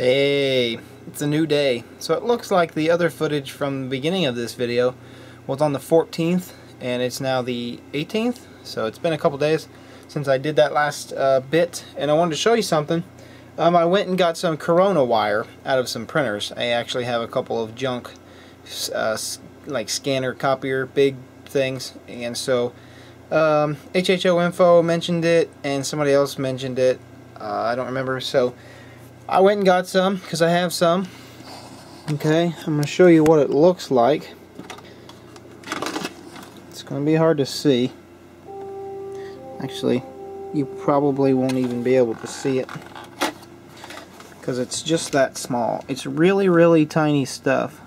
Hey, it's a new day. So it looks like the other footage from the beginning of this video was on the 14th and it's now the 18th. So it's been a couple days since I did that last uh, bit and I wanted to show you something. Um, I went and got some Corona wire out of some printers. I actually have a couple of junk uh, like scanner copier big things and so um, HHO Info mentioned it and somebody else mentioned it. Uh, I don't remember. So I went and got some because I have some. Okay, I'm going to show you what it looks like. It's going to be hard to see. Actually, you probably won't even be able to see it because it's just that small. It's really, really tiny stuff.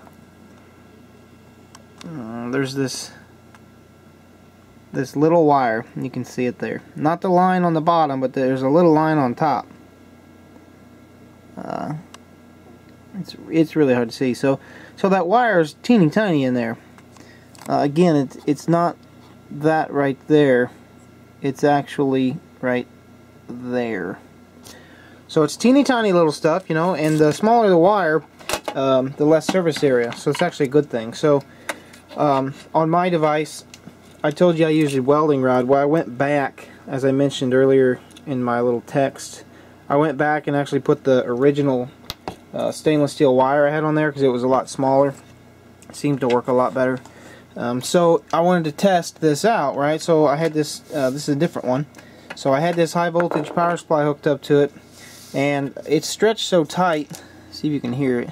Uh, there's this this little wire. You can see it there. Not the line on the bottom, but there's a little line on top. Uh, it's it's really hard to see. So so that wire is teeny tiny in there. Uh, again, it's it's not that right there. It's actually right there. So it's teeny tiny little stuff, you know, and the smaller the wire, um, the less surface area. So it's actually a good thing. So um, on my device, I told you I used a welding rod. Well, I went back, as I mentioned earlier in my little text, I went back and actually put the original uh, stainless steel wire I had on there because it was a lot smaller. It seemed to work a lot better. Um, so I wanted to test this out, right? So I had this, uh, this is a different one. So I had this high voltage power supply hooked up to it and it's stretched so tight, see if you can hear it.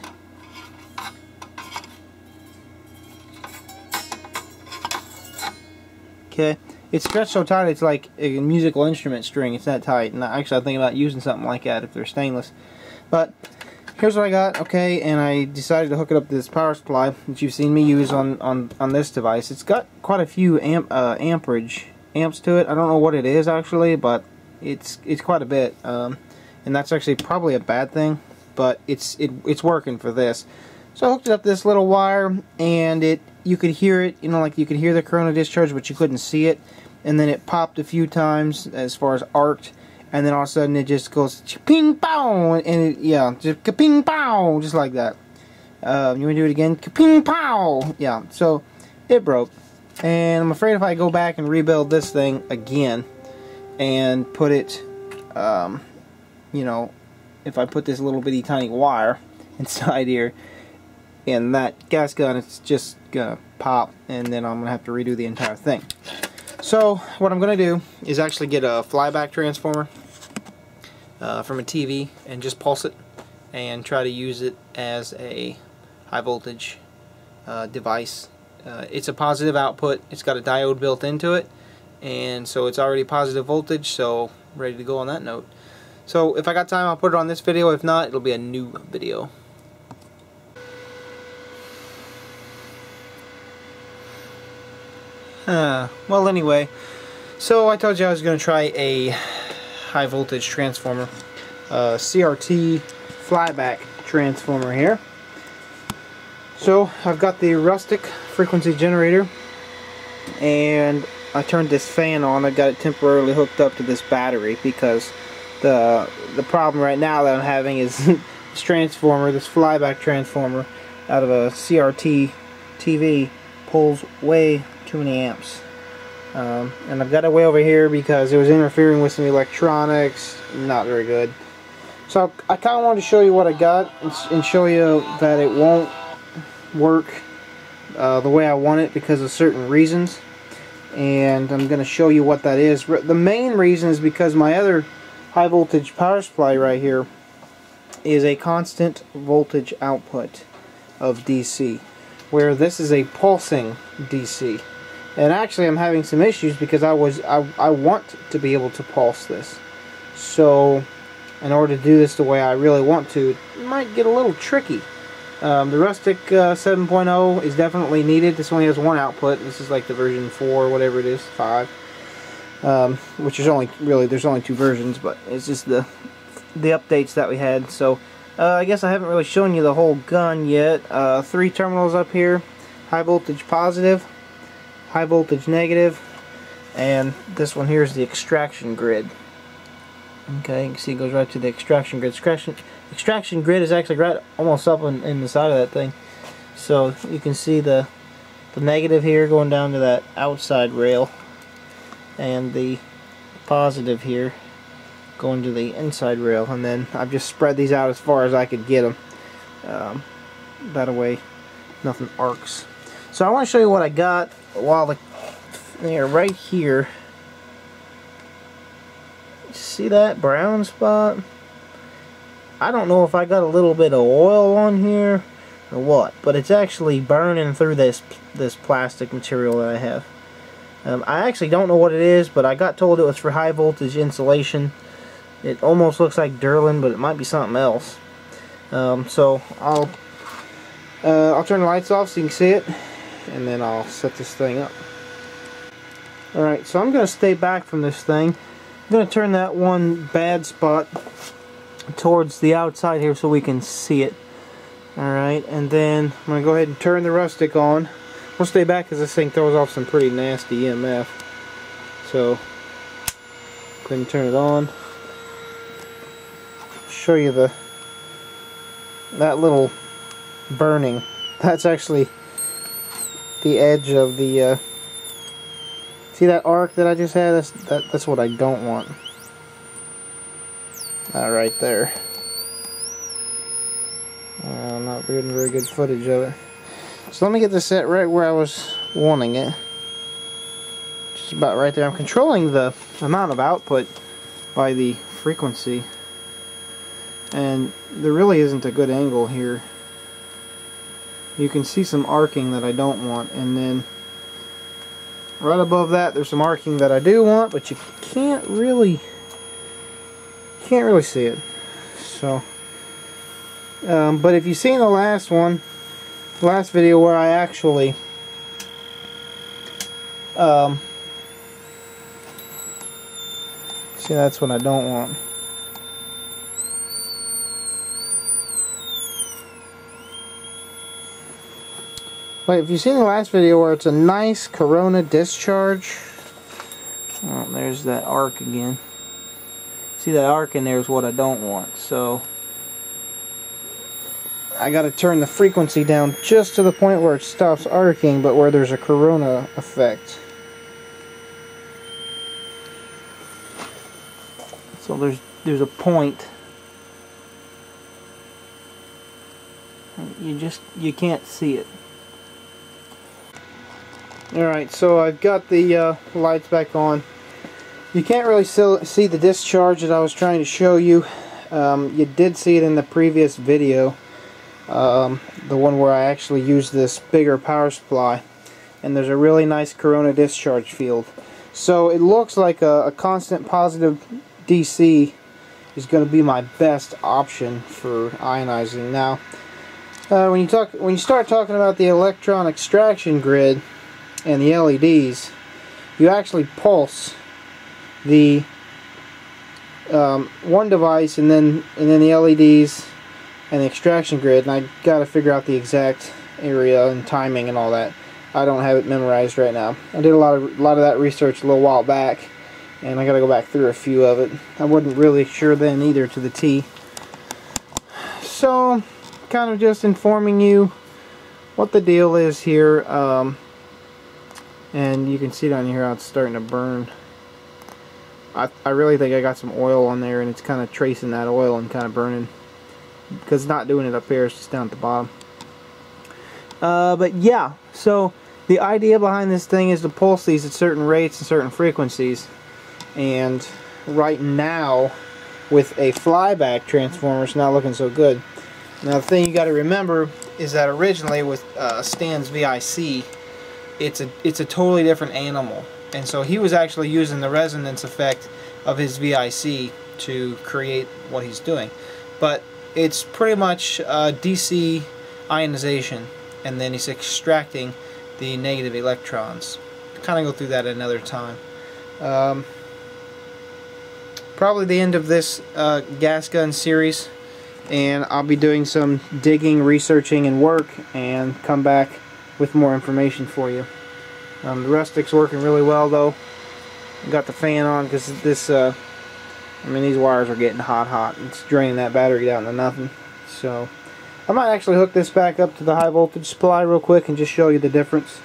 Okay, it's stretched so tight it's like a musical instrument string. It's that tight. And actually, I'm thinking about using something like that if they're stainless. But here's what I got. Okay, and I decided to hook it up to this power supply that you've seen me use on on on this device. It's got quite a few amp uh, amperage amps to it. I don't know what it is actually, but it's it's quite a bit. Um, and that's actually probably a bad thing, but it's it, it's working for this. So I hooked it up to this little wire, and it you could hear it, you know, like you could hear the corona discharge, but you couldn't see it. And then it popped a few times as far as arced and then all of a sudden it just goes ping pow and it, yeah just ping pow just like that. Uh, you want to do it again? Ping pow yeah. So it broke. And I'm afraid if I go back and rebuild this thing again and put it um, you know if I put this little bitty tiny wire inside here in that gas gun it's just gonna pop and then I'm gonna have to redo the entire thing so what I'm to do is actually get a flyback transformer uh, from a TV and just pulse it and try to use it as a high voltage uh, device. Uh, it's a positive output. It's got a diode built into it and so it's already positive voltage so ready to go on that note. So if I got time I'll put it on this video. If not it'll be a new video. Well, anyway, so I told you I was going to try a high voltage transformer, uh, CRT flyback transformer here. So I've got the rustic frequency generator and I turned this fan on. I got it temporarily hooked up to this battery because the the problem right now that I'm having is this transformer, this flyback transformer out of a CRT TV pulls way too many amps. Um, and I've got it way over here because it was interfering with some electronics. Not very good. So I kind of wanted to show you what I got and show you that it won't work uh, the way I want it because of certain reasons. And I'm going to show you what that is. The main reason is because my other high voltage power supply right here is a constant voltage output of DC where this is a pulsing DC and actually I'm having some issues because I was I, I want to be able to pulse this. So in order to do this the way I really want to it might get a little tricky. Um, the Rustic uh, 7.0 is definitely needed. This only has one output. This is like the version 4 whatever it is 5 um, which is only really there's only two versions but it's just the the updates that we had. So uh, I guess I haven't really shown you the whole gun yet. Uh, three terminals up here. High voltage positive high voltage negative and this one here is the extraction grid. Okay you can see it goes right to the extraction grid. Extraction extraction grid is actually right almost up in, in the side of that thing. So you can see the the negative here going down to that outside rail and the positive here going to the inside rail and then I've just spread these out as far as I could get them um, that way nothing arcs. So I want to show you what I got while the they're right here see that brown spot I don't know if I got a little bit of oil on here or what, but it's actually burning through this this plastic material that I have. Um, I actually don't know what it is, but I got told it was for high voltage insulation. It almost looks like Durlin, but it might be something else. Um, so I'll uh, I'll turn the lights off so you can see it, and then I'll set this thing up. Alright, so I'm going to stay back from this thing. I'm going to turn that one bad spot towards the outside here so we can see it. Alright, and then I'm going to go ahead and turn the rustic on. We'll stay back because this thing throws off some pretty nasty EMF. So, go ahead and turn it on. Show you the that little burning. That's actually the edge of the uh, see that arc that I just had? That's that, that's what I don't want. That right there. Uh, not getting very good footage of it. So let me get this set right where I was wanting it. Just about right there. I'm controlling the amount of output by the frequency. And there really isn't a good angle here. You can see some arcing that I don't want. And then right above that there's some arcing that I do want, but you can't really can't really see it. So, um, but if you've seen the last one, last video where I actually um, see that's what I don't want. But if you've seen the last video where it's a nice Corona discharge, oh, there's that arc again. See that arc in there is what I don't want. So I got to turn the frequency down just to the point where it stops arcing, but where there's a corona effect. So there's there's a point. You just you can't see it. Alright, so I've got the uh, lights back on. You can't really see the discharge that I was trying to show you. Um, you did see it in the previous video. Um, the one where I actually used this bigger power supply. And there's a really nice corona discharge field. So it looks like a, a constant positive DC is going to be my best option for ionizing. Now, uh, when you talk, when you start talking about the electron extraction grid and the LEDs, you actually pulse the um, one device and then and then the LEDs and the extraction grid and I got to figure out the exact area and timing and all that. I don't have it memorized right now. I did a lot of a lot of that research a little while back and I got to go back through a few of it. I wasn't really sure then either to the T. So kind of just informing you what the deal is here um, and you can see down here how it's starting to burn. I, I really think I got some oil on there and it's kind of tracing that oil and kind of burning. Because not doing it up here it's just down at the bottom. Uh, but yeah so the idea behind this thing is to pulse these at certain rates and certain frequencies. And right now with a flyback transformer it's not looking so good. Now the thing you got to remember is that originally with uh, Stan's VIC it's a it's a totally different animal and so he was actually using the resonance effect of his VIC to create what he's doing. But it's pretty much uh, DC ionization, and then he's extracting the negative electrons. Kind of go through that another time. Um, probably the end of this uh, gas gun series, and I'll be doing some digging, researching, and work, and come back with more information for you. Um, the rustic's working really well though. Got the fan on because this uh, I mean, these wires are getting hot, hot. It's draining that battery down to nothing. So, I might actually hook this back up to the high voltage supply real quick and just show you the difference.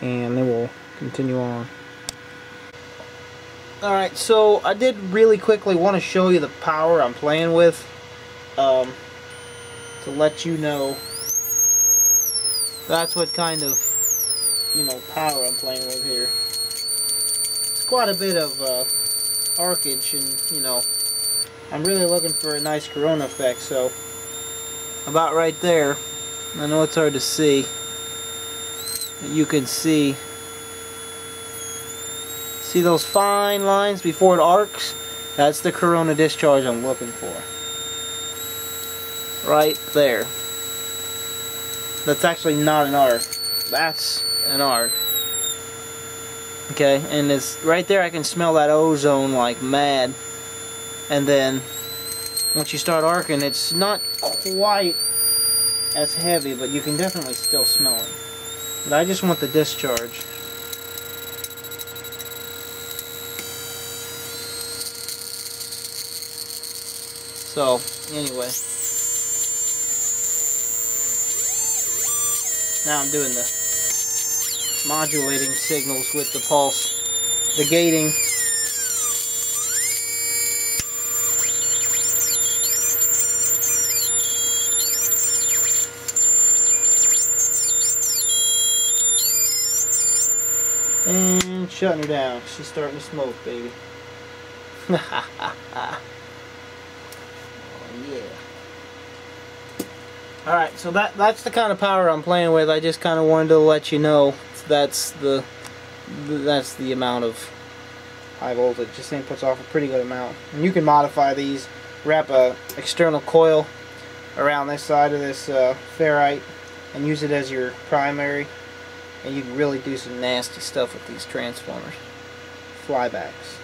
And then we'll continue on. Alright, so I did really quickly want to show you the power I'm playing with. Um, to let you know that's what kind of, you know, power I'm playing with here. It's quite a bit of uh, arcage and, you know, I'm really looking for a nice corona effect, so about right there, I know it's hard to see, you can see See those fine lines before it arcs? That's the corona discharge I'm looking for. Right there. That's actually not an arc. That's an arc. Okay, and it's right there I can smell that ozone like mad. And then once you start arcing, it's not quite as heavy, but you can definitely still smell it. But I just want the discharge. So, anyway. Now I'm doing the modulating signals with the pulse, the gating. And shutting her down. She's starting to smoke, baby. Alright, so that that's the kind of power I'm playing with. I just kind of wanted to let you know that's the that's the amount of high voltage. This thing puts off a pretty good amount. And you can modify these, wrap a external coil around this side of this uh, ferrite and use it as your primary and you can really do some nasty stuff with these transformers. Flybacks.